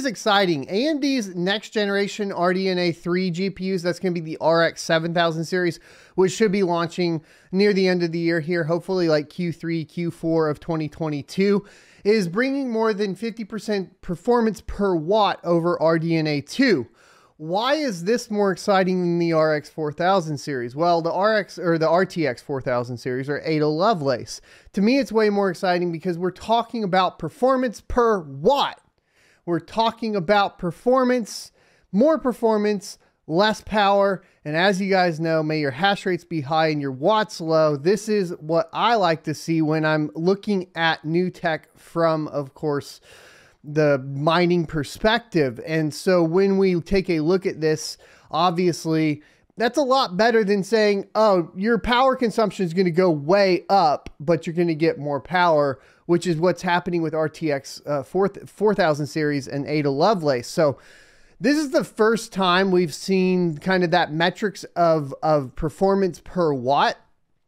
is exciting. AMD's next generation RDNA 3 GPUs, that's going to be the RX 7000 series, which should be launching near the end of the year here, hopefully like Q3, Q4 of 2022, is bringing more than 50% performance per watt over RDNA 2. Why is this more exciting than the RX 4000 series? Well, the RX or the RTX 4000 series or Ada Lovelace. To me, it's way more exciting because we're talking about performance per watt. We're talking about performance, more performance, less power. And as you guys know, may your hash rates be high and your watts low. This is what I like to see when I'm looking at new tech from, of course, the mining perspective. And so when we take a look at this, obviously, that's a lot better than saying, oh, your power consumption is going to go way up, but you're going to get more power, which is what's happening with RTX uh, 4000 series and Ada Lovelace. So this is the first time we've seen kind of that metrics of, of performance per watt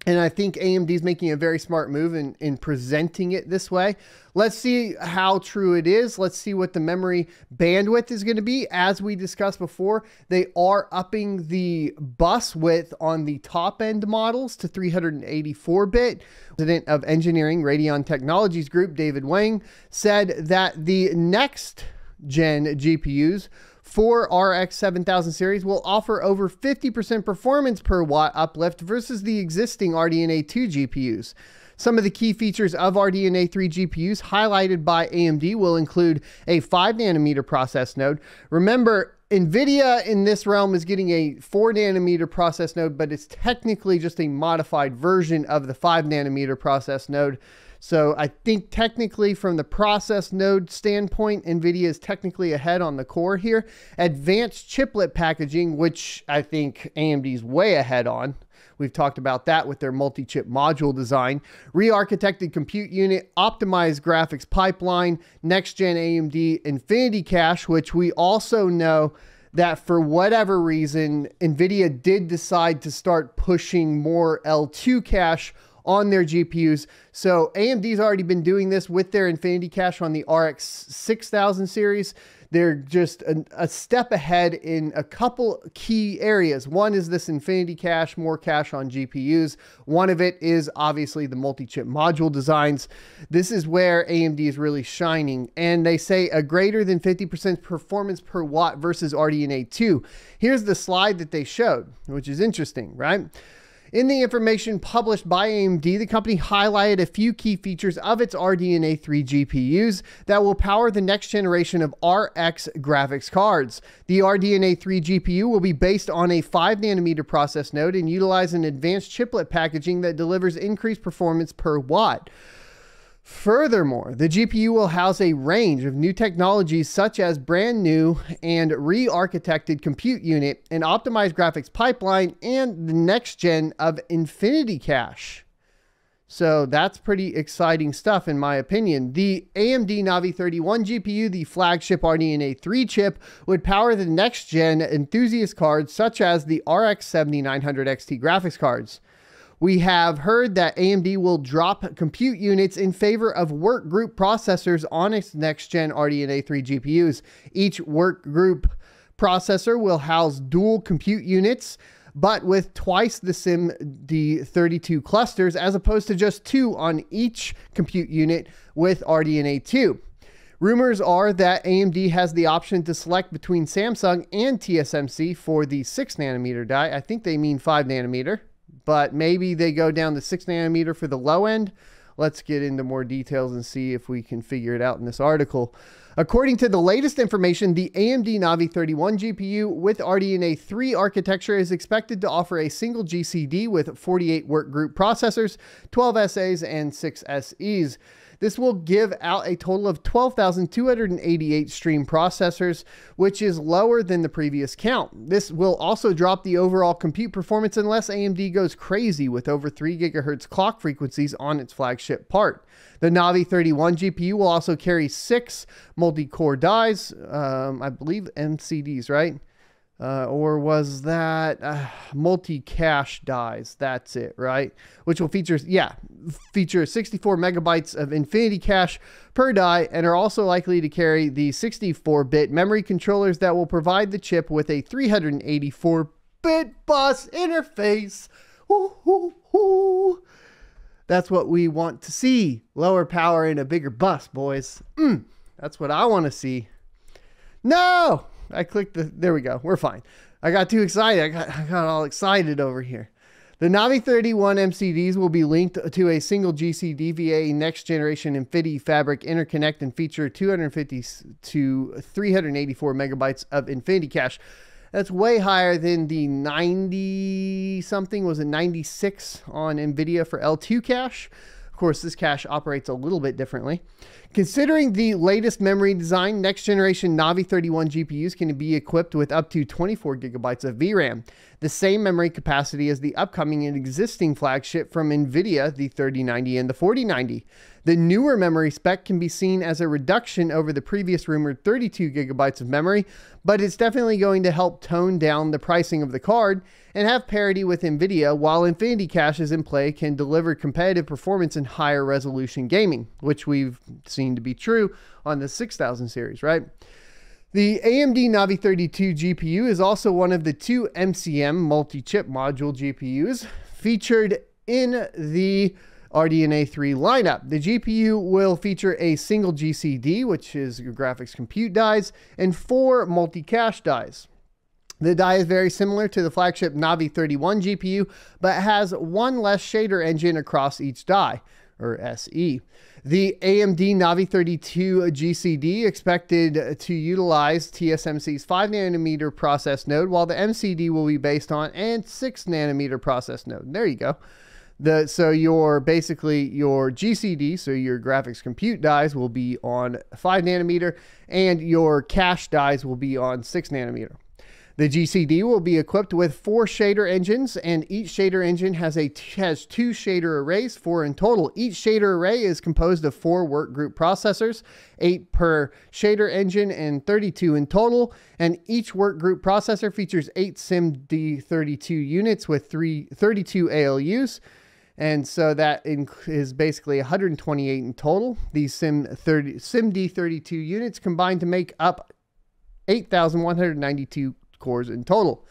and I think AMD is making a very smart move in, in presenting it this way. Let's see how true it is. Let's see what the memory bandwidth is going to be. As we discussed before, they are upping the bus width on the top end models to 384 bit. President of Engineering Radeon Technologies Group, David Wang, said that the next gen GPUs for RX 7000 series will offer over 50% performance per watt uplift versus the existing RDNA 2 GPUs. Some of the key features of RDNA 3 GPUs highlighted by AMD will include a 5 nanometer process node. Remember, NVIDIA in this realm is getting a 4 nanometer process node, but it's technically just a modified version of the 5 nanometer process node. So I think technically from the process node standpoint, NVIDIA is technically ahead on the core here. Advanced chiplet packaging, which I think AMD's way ahead on. We've talked about that with their multi chip module design, re architected compute unit, optimized graphics pipeline, next gen AMD Infinity Cache, which we also know that for whatever reason, NVIDIA did decide to start pushing more L2 cache on their GPUs. So AMD's already been doing this with their Infinity Cache on the RX 6000 series. They're just a, a, step ahead in a couple key areas. One is this Infinity Cache, more cache on GPUs. One of it is obviously the multi-chip module designs. This is where AMD is really shining. And they say a greater than 50% performance per watt versus RDNA 2. Here's the slide that they showed, which is interesting, right? In the information published by AMD, the company highlighted a few key features of its RDNA 3 GPUs that will power the next generation of RX graphics cards. The RDNA 3 GPU will be based on a 5 nanometer process node and utilize an advanced chiplet packaging that delivers increased performance per watt. Furthermore, the GPU will house a range of new technologies such as brand new and re architected compute unit, an optimized graphics pipeline, and the next gen of Infinity Cache. So that's pretty exciting stuff, in my opinion. The AMD Navi 31 GPU, the flagship RDNA 3 chip, would power the next gen enthusiast cards such as the RX 7900 XT graphics cards. We have heard that AMD will drop compute units in favor of work group processors on its next gen RDNA 3 GPUs. Each work group processor will house dual compute units, but with twice the SIMD 32 clusters as opposed to just two on each compute unit with RDNA 2. Rumors are that AMD has the option to select between Samsung and TSMC for the 6 nanometer die. I think they mean 5 nanometer but maybe they go down to six nanometer for the low end. Let's get into more details and see if we can figure it out in this article. According to the latest information, the AMD Navi 31 GPU with RDNA 3 architecture is expected to offer a single GCD with 48 workgroup processors, 12 SAs, and 6 SEs. This will give out a total of 12,288 stream processors, which is lower than the previous count. This will also drop the overall compute performance unless AMD goes crazy with over 3 GHz clock frequencies on its flagship part. The Navi 31 GPU will also carry six multi core dies, um, I believe MCDs, right? Uh, or was that uh, multi-cache dies? That's it, right? Which will feature, yeah, feature 64 megabytes of infinity cache per die and are also likely to carry the 64-bit memory controllers that will provide the chip with a 384-bit bus interface. Ooh, ooh, ooh. That's what we want to see. Lower power and a bigger bus, boys. Mm, that's what I want to see. No! I clicked the, there we go. We're fine. I got too excited. I got, I got all excited over here. The Navi 31 MCDs will be linked to a single GCD via a next generation Infinity Fabric interconnect and feature 250 to 384 megabytes of Infinity cache. That's way higher than the 90 something, was it 96 on NVIDIA for L2 cache? Course, this cache operates a little bit differently. Considering the latest memory design, next generation Navi 31 GPUs can be equipped with up to 24 gigabytes of VRAM, the same memory capacity as the upcoming and existing flagship from NVIDIA, the 3090 and the 4090. The newer memory spec can be seen as a reduction over the previous rumored 32 gigabytes of memory, but it's definitely going to help tone down the pricing of the card and have parity with NVIDIA, while Infinity Caches in play can deliver competitive performance in higher resolution gaming, which we've seen to be true on the 6000 series, right? The AMD Navi 32 GPU is also one of the two MCM multi chip module GPUs featured in the RDNA 3 lineup. The GPU will feature a single GCD, which is graphics compute dies, and four multi cache dies. The die is very similar to the flagship Navi 31 GPU, but has one less shader engine across each die, or SE. The AMD Navi 32 GCD expected to utilize TSMC's 5 nanometer process node, while the MCD will be based on and 6 nanometer process node. There you go. The, so your basically your GCD, so your graphics compute dies will be on 5 nanometer, and your cache dies will be on 6 nanometer. The GCD will be equipped with four shader engines, and each shader engine has a has two shader arrays, four in total. Each shader array is composed of four work group processors, eight per shader engine, and 32 in total. And each work group processor features eight SIMD32 units with three 32 ALUs. And so that is basically 128 in total. These SIM 30, SIMD32 units combine to make up 8,192 cores in total.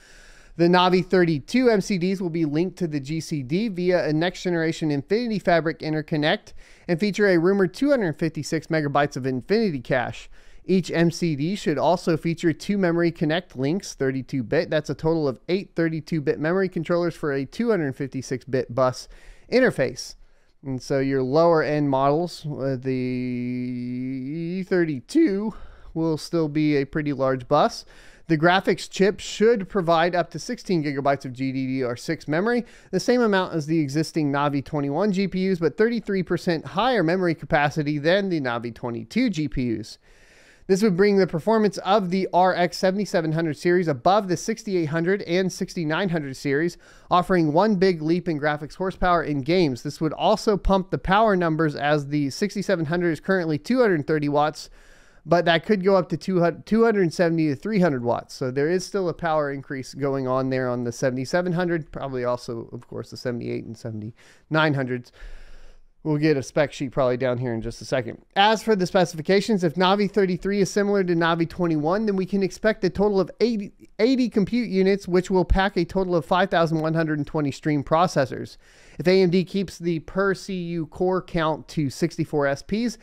The Navi 32 MCDs will be linked to the GCD via a next generation Infinity Fabric interconnect and feature a rumored 256 megabytes of Infinity cache. Each MCD should also feature two memory connect links, 32 bit. That's a total of eight 32 bit memory controllers for a 256 bit bus interface. And so your lower end models, uh, the E32 will still be a pretty large bus. The graphics chip should provide up to 16 gigabytes of GDDR6 memory, the same amount as the existing Navi 21 GPUs, but 33% higher memory capacity than the Navi 22 GPUs. This would bring the performance of the RX 7700 series above the 6800 and 6900 series, offering one big leap in graphics horsepower in games. This would also pump the power numbers as the 6700 is currently 230 watts but that could go up to 200, 270 to 300 watts. So there is still a power increase going on there on the 7700, probably also, of course, the 78 and 7900s. We'll get a spec sheet probably down here in just a second. As for the specifications, if Navi 33 is similar to Navi 21, then we can expect a total of 80, 80 compute units, which will pack a total of 5,120 stream processors. If AMD keeps the per CU core count to 64 SPs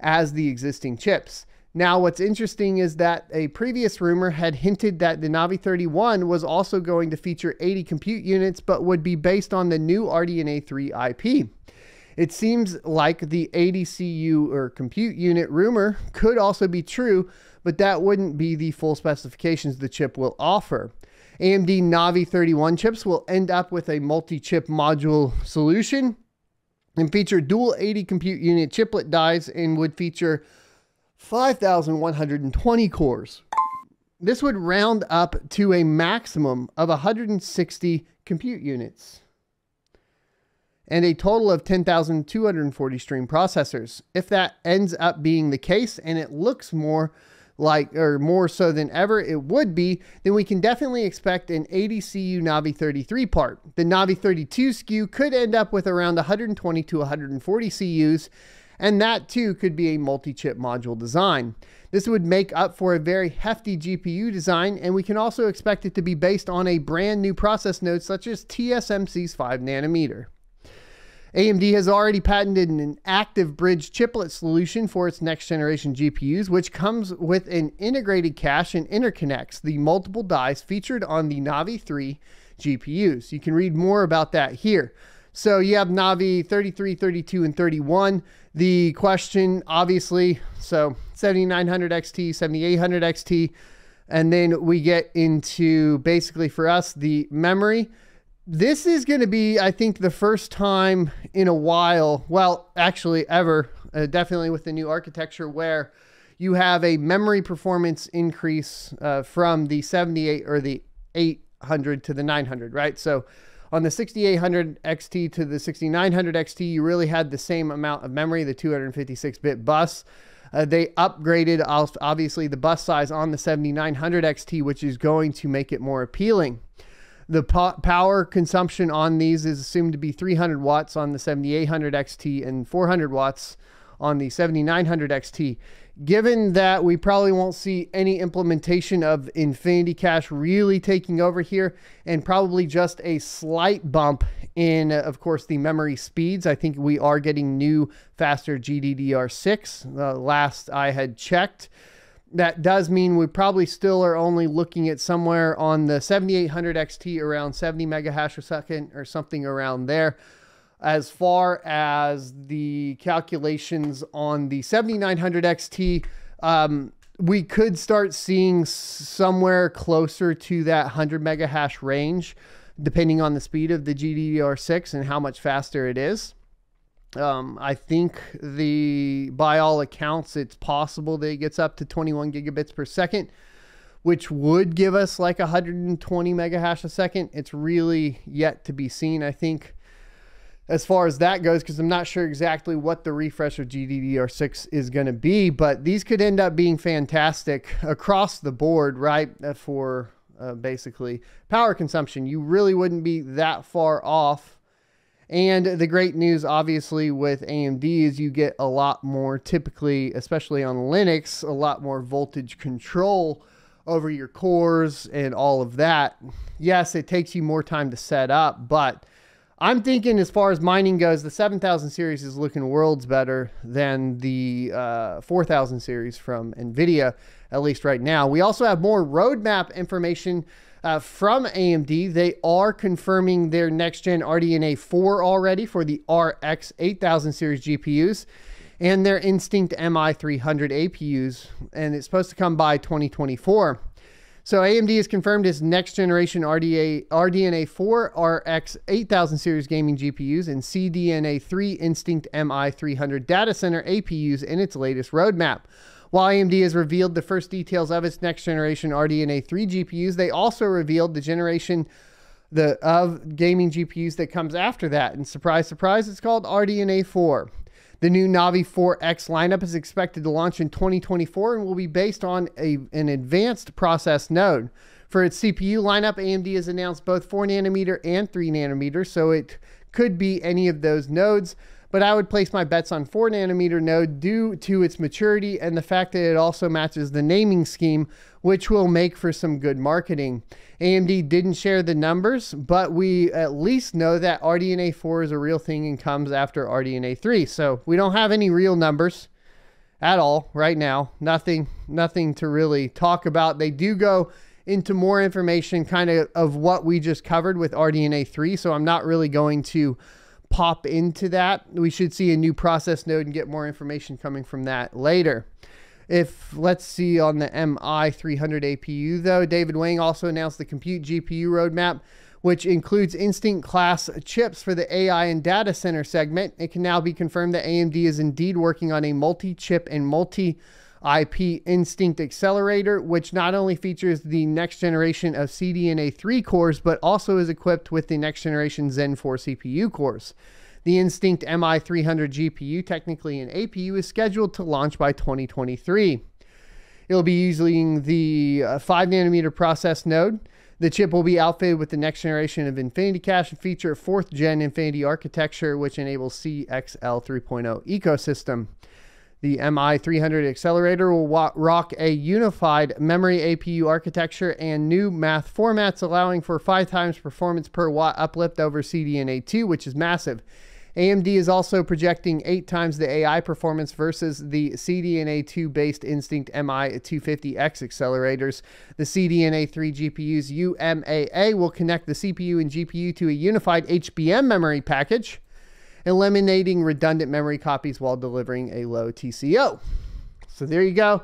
as the existing chips. Now, what's interesting is that a previous rumor had hinted that the Navi 31 was also going to feature 80 compute units, but would be based on the new RDNA 3 IP. It seems like the 80 CU or compute unit rumor could also be true, but that wouldn't be the full specifications the chip will offer. AMD Navi 31 chips will end up with a multi chip module solution and feature dual 80 compute unit chiplet dies and would feature 5,120 cores. This would round up to a maximum of 160 compute units and a total of 10,240 stream processors. If that ends up being the case and it looks more like or more so than ever it would be, then we can definitely expect an 80 CU Navi 33 part. The Navi 32 SKU could end up with around 120 to 140 CUs, and that too could be a multi-chip module design. This would make up for a very hefty GPU design, and we can also expect it to be based on a brand new process node such as TSMC's 5 nanometer. AMD has already patented an active bridge chiplet solution for its next generation GPUs, which comes with an integrated cache and interconnects the multiple dies featured on the Navi 3 GPUs. You can read more about that here. So you have Navi 33, 32, and 31. The question, obviously, so 7900 XT, 7800 XT, and then we get into basically for us the memory this is going to be, I think, the first time in a while, well, actually, ever, uh, definitely with the new architecture, where you have a memory performance increase uh, from the 78 or the 800 to the 900, right? So on the 6800 XT to the 6900 XT, you really had the same amount of memory, the 256 bit bus. Uh, they upgraded obviously the bus size on the 7900 XT, which is going to make it more appealing. The po- power consumption on these is assumed to be 300 watts on the 7800 XT and 400 watts on the 7900 XT. Given that we probably won't see any implementation of Infinity Cache really taking over here, and probably just a slight bump in, of course, the memory speeds. I think we are getting new, faster GDDR6. The last I had checked that does mean we probably still are only looking at somewhere on the 7800 XT around 70 megahash a second or something around there. As far as the calculations on the 7900 XT, um, we could start seeing somewhere closer to that 100 megahash range, depending on the speed of the GDDR6 and how much faster it is. Um, I think the by all accounts, it's possible that it gets up to 21 gigabits per second, which would give us like 120 megahash a second. It's really yet to be seen. I think as far as that goes, because I'm not sure exactly what the refresh of GDDR6 is going to be, but these could end up being fantastic across the board, right? Uh, for uh, basically power consumption, you really wouldn't be that far off and the great news, obviously, with AMD is you get a lot more, typically, especially on Linux, a lot more voltage control over your cores and all of that. Yes, it takes you more time to set up, but I'm thinking as far as mining goes, the 7000 series is looking worlds better than the uh, 4000 series from NVIDIA, at least right now. We also have more roadmap information uh, from AMD. They are confirming their next gen RDNA 4 already for the RX 8000 series GPUs and their Instinct MI300 APUs, and it's supposed to come by 2024. So AMD has confirmed its next generation RDA, RDNA 4 RX 8000 series gaming GPUs and CDNA 3 Instinct MI300 data center APUs in its latest roadmap. While AMD has revealed the first details of its next generation RDNA 3 GPUs, they also revealed the generation the of gaming GPUs that comes after that. And surprise, surprise, it's called RDNA 4. The new Navi 4X lineup is expected to launch in 2024 and will be based on a, an advanced process node. For its CPU lineup, AMD has announced both 4 nanometer and 3 nanometer, so it could be any of those nodes but I would place my bets on 4 nanometer node due to its maturity and the fact that it also matches the naming scheme, which will make for some good marketing. AMD didn't share the numbers, but we at least know that RDNA 4 is a real thing and comes after RDNA 3. So we don't have any real numbers at all right now. Nothing, nothing to really talk about. They do go into more information kind of of what we just covered with RDNA 3. So I'm not really going to pop into that. We should see a new process node and get more information coming from that later. If let's see on the MI300 APU though, David Wang also announced the compute GPU roadmap, which includes Instinct class chips for the AI and data center segment. It can now be confirmed that AMD is indeed working on a multi-chip and multi IP Instinct Accelerator, which not only features the next generation of CDNA 3 cores, but also is equipped with the next generation Zen 4 CPU cores. The Instinct MI300 GPU, technically an APU, is scheduled to launch by 2023. It'll be using the uh, 5 nanometer process node. The chip will be outfitted with the next generation of Infinity Cache and feature fourth gen Infinity architecture, which enables CXL 3.0 ecosystem. The MI300 accelerator will rock a unified memory APU architecture and new math formats, allowing for five times performance per watt uplift over CDNA 2, which is massive. AMD is also projecting eight times the AI performance versus the CDNA2 based Instinct MI250X accelerators. The CDNA 3 GPU's UMAA will connect the CPU and GPU to a unified HBM memory package, eliminating redundant memory copies while delivering a low TCO. So there you go.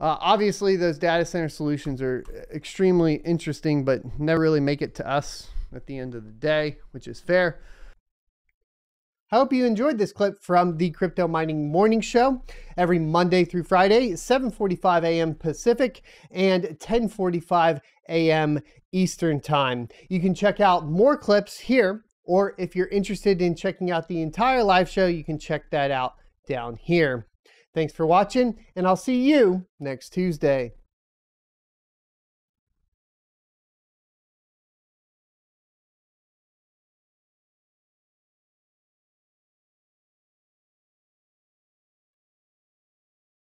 Uh, obviously, those data center solutions are extremely interesting, but never really make it to us at the end of the day, which is fair. I hope you enjoyed this clip from the Crypto Mining Morning Show every Monday through Friday, 7:45 a.m. Pacific and 10:45 a.m. Eastern Time. You can check out more clips here, or if you're interested in checking out the entire live show, you can check that out down here. Thanks for watching, and I'll see you next Tuesday.